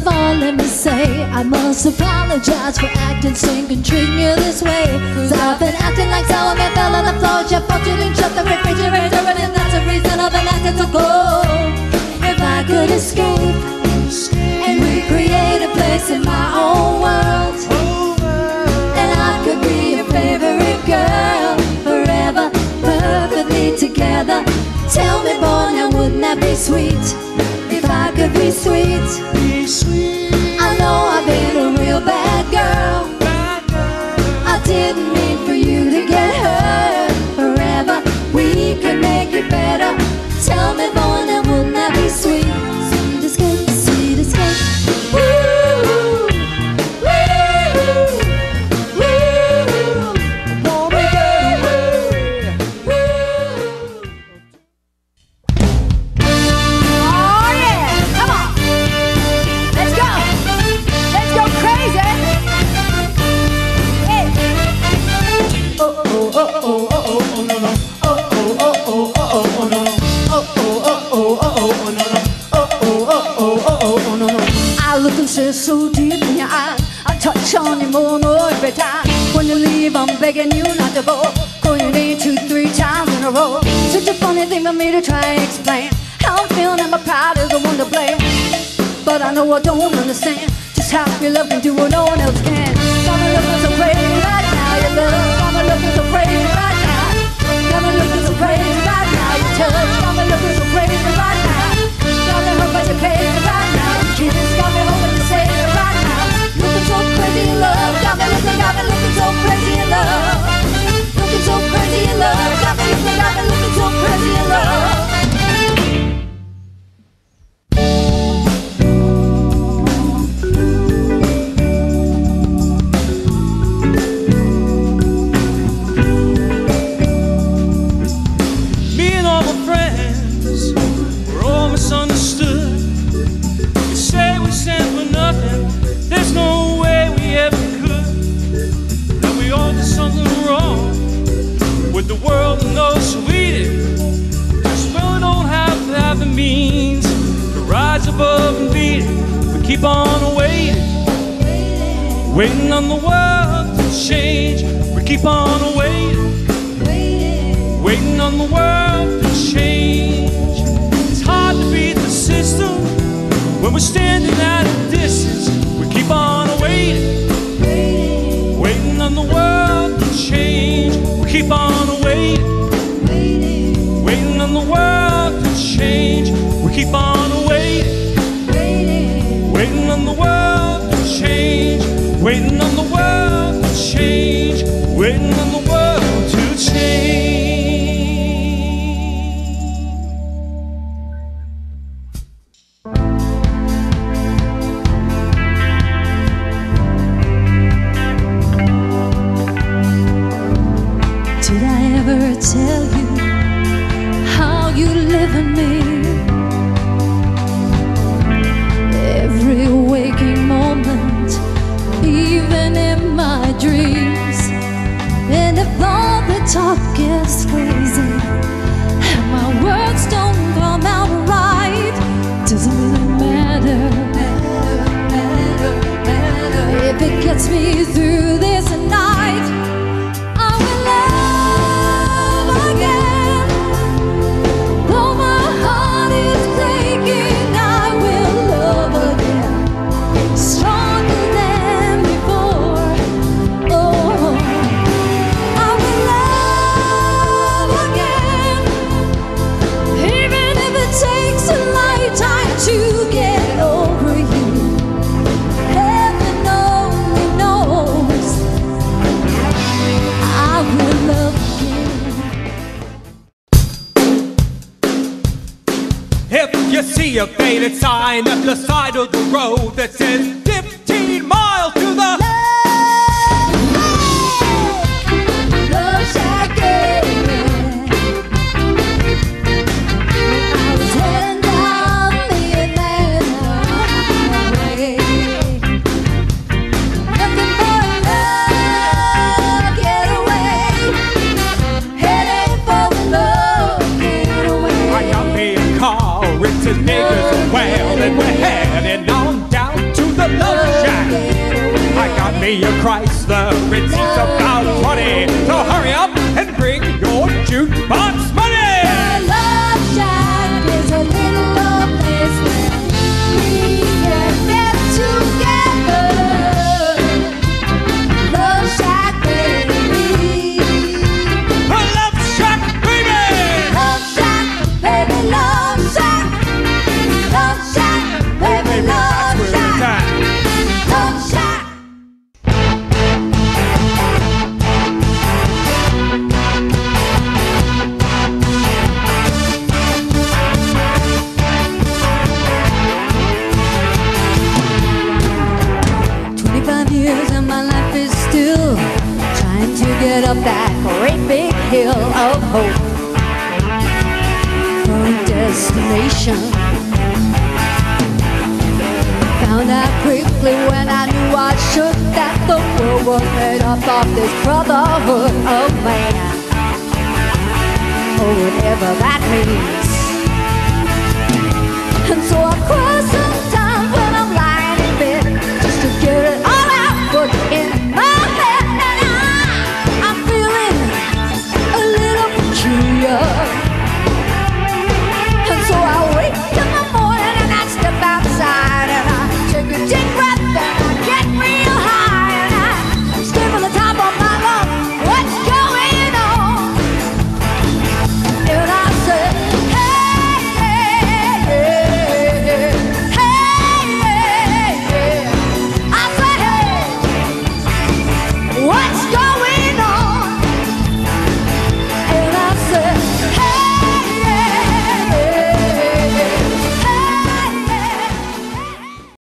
Of all, let me say I must apologize for acting stinking, treating you this way. Cause I've been acting like sour man fell on the floor. Your fault you didn't shut the refrigerator, and that's the reason I've been acting so cold. If I could escape and recreate a place in my own world, then I could be your favorite girl forever, perfectly together. Tell me, boy, now wouldn't that be sweet? Could be sweet, Be sweet. I know I've been I look and stare so deep in your eyes. I touch on you more and more every time. When you leave, I'm begging you not to go. Call your name two, three times in a row. Such a funny thing for me to try and explain. How I'm feeling and my pride is the one to blame. But I know I don't understand just how you love me do what no one else can. Got me looking so crazy right now, your love. Got me looking so crazy right now. Got me looking so crazy right now, your touch. Got me looking so crazy right now. Got me hoping you crazy right now. Keep on waiting, waiting on the world to change. We keep on waiting waiting on the world to change. It's hard to beat the system when we're standing all you see a faded sign at the side of the road that says 15 miles to the Love headed up that great big hill of hope for a destination. Found out quickly when I knew I should that the world was made up of this brotherhood of man. Or whatever that means. And so I crossed